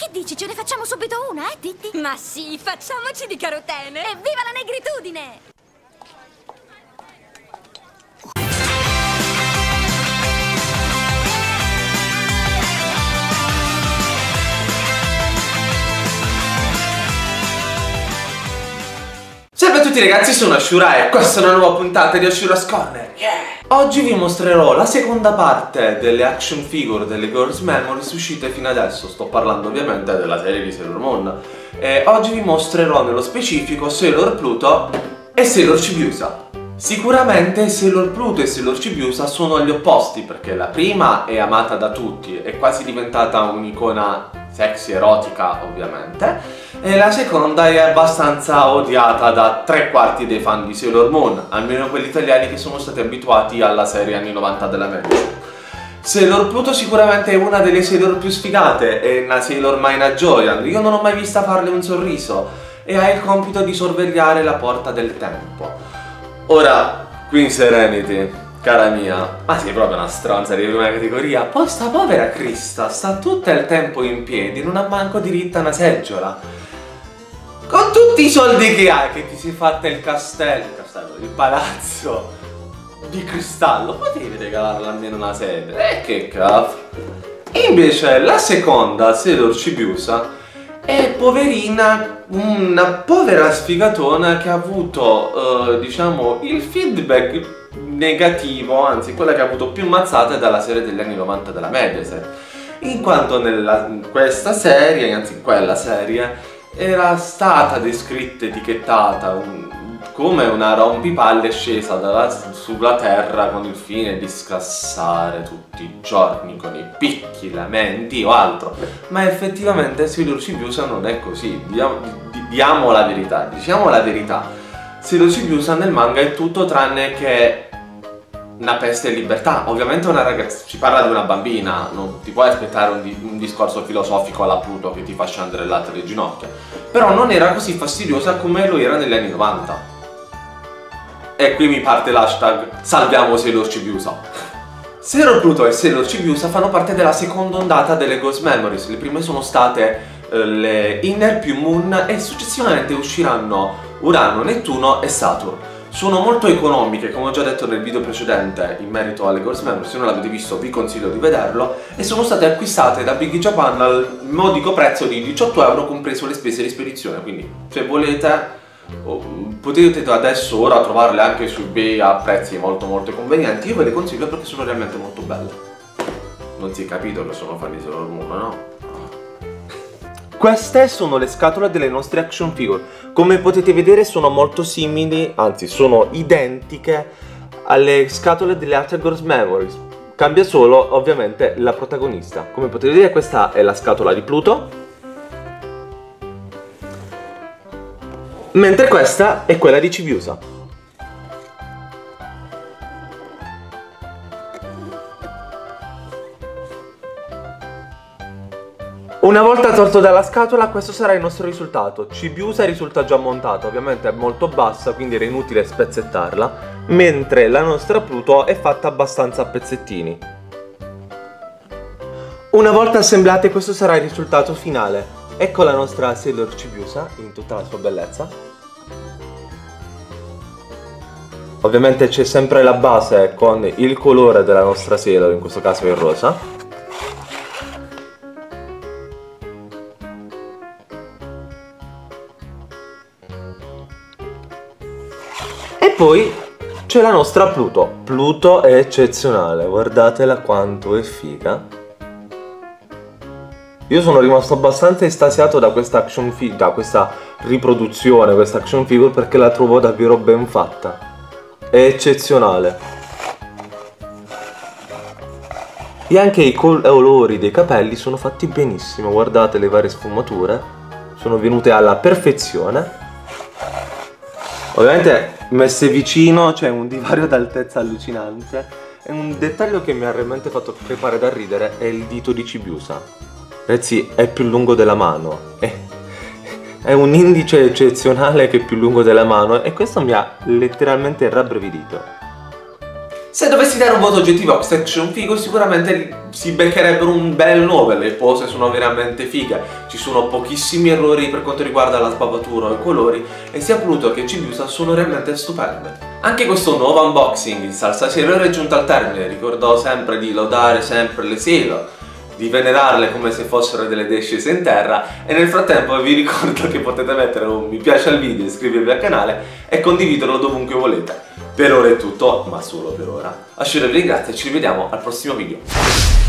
Che dici, ce ne facciamo subito una, eh, Titti? Ma sì, facciamoci di carotene! Evviva la negritudine! Salve a tutti ragazzi, sono Ashura e questa è una nuova puntata di Ashura's Corner. Yeah! Oggi vi mostrerò la seconda parte delle action figure delle Girls Memories uscite fino adesso. Sto parlando ovviamente della serie di Sailor Moon. E oggi vi mostrerò nello specifico Sailor Pluto e Sailor Chibiusa. Sicuramente Sailor Pluto e Sailor Chibiusa sono gli opposti perché la prima è amata da tutti, è quasi diventata un'icona sexy erotica ovviamente e la seconda è abbastanza odiata da tre quarti dei fan di Sailor Moon, almeno quelli italiani che sono stati abituati alla serie anni 90 della Magic. Sailor Pluto sicuramente è una delle Sailor più sfigate, è una Sailor Mina Joyan, io non ho mai vista farle un sorriso e ha il compito di sorvegliare la porta del tempo. Ora, Queen Serenity, cara mia, ma sei proprio una stronza di prima categoria, poi povera Krista sta tutto il tempo in piedi, non ha manco diritta una seggiola. Con tutti i soldi che hai, che ti sei fatta il castello, il castello, il palazzo di cristallo, potevi regalarle almeno una sede. E eh, che cazzo. Invece la seconda, Sedor Cibiusa, è poverina, una povera sfigatona che ha avuto, uh, diciamo, il feedback negativo, anzi quella che ha avuto più mazzate dalla serie degli anni 90 della Mediaset. In quanto nella, in questa serie, anzi in quella serie, era stata descritta, etichettata un, come una rompipalle scesa dalla, sulla terra con il fine di scassare tutti i giorni con i picchi, lamenti o altro. Ma effettivamente Sailor Cibiusa non è così, diamo, di, diamo la verità, diciamo la verità. Sailor Cibiusa nel manga è tutto tranne che una peste e libertà. Ovviamente una ragazza, si parla di una bambina, non ti puoi aspettare un, di, un discorso filosofico alla Pluto che ti fa scendere latte le ginocchia. Però non era così fastidiosa come lo era negli anni 90. E qui mi parte l'hashtag salviamo Sailor Cibiusa. Sailor Pluto e Sailor Cibiusa fanno parte della seconda ondata delle Ghost Memories. Le prime sono state eh, le Inner più Moon e successivamente usciranno Urano, Nettuno e Saturn sono molto economiche, come ho già detto nel video precedente in merito alle Girls Memory, se non l'avete visto vi consiglio di vederlo, e sono state acquistate da Big Japan al modico prezzo di 18 euro compreso le spese di spedizione, quindi se volete potete adesso ora trovarle anche su eBay a prezzi molto molto convenienti, io ve le consiglio perché sono realmente molto belle. Non si è capito che sono di Sailor Moon, no? Queste sono le scatole delle nostre action figure. Come potete vedere sono molto simili, anzi sono identiche alle scatole delle altre Girls Memories. Cambia solo ovviamente la protagonista. Come potete vedere questa è la scatola di Pluto. Mentre questa è quella di Cibiusa. Una volta tolto dalla scatola questo sarà il nostro risultato. Cibiusa risulta già montata, ovviamente è molto bassa quindi era inutile spezzettarla, mentre la nostra Pluto è fatta abbastanza a pezzettini. Una volta assemblate questo sarà il risultato finale. Ecco la nostra Sailor Cibiusa in tutta la sua bellezza. Ovviamente c'è sempre la base con il colore della nostra Sailor, in questo caso il rosa. poi c'è la nostra Pluto. Pluto è eccezionale, guardatela quanto è figa. Io sono rimasto abbastanza estasiato da questa action figure, da questa riproduzione, questa action figure perché la trovo davvero ben fatta. È eccezionale. E anche i colori dei capelli sono fatti benissimo, guardate le varie sfumature, sono venute alla perfezione. Ovviamente messe vicino c'è un divario d'altezza allucinante e un dettaglio che mi ha realmente fatto crepare da ridere è il dito di Cibiusa. Ragazzi, è più lungo della mano. È, è un indice eccezionale che è più lungo della mano e questo mi ha letteralmente rabbrividito. Se dovessi dare un voto oggettivo a questa action figure sicuramente si beccherebbero un bel 9, le pose sono veramente fighe, ci sono pochissimi errori per quanto riguarda la sbavatura o i colori e sia Pluto che Cibiusa sono realmente stupende. Anche questo nuovo unboxing in salsa serio è giunto al termine, ricordò sempre di lodare sempre le Sailor, di venerarle come se fossero delle discese in terra e nel frattempo vi ricordo che potete mettere un mi piace al video, iscrivervi al canale e condividerlo dovunque volete. Per ora è tutto, ma solo per ora. Asciuro vi ringrazio e ci rivediamo al prossimo video.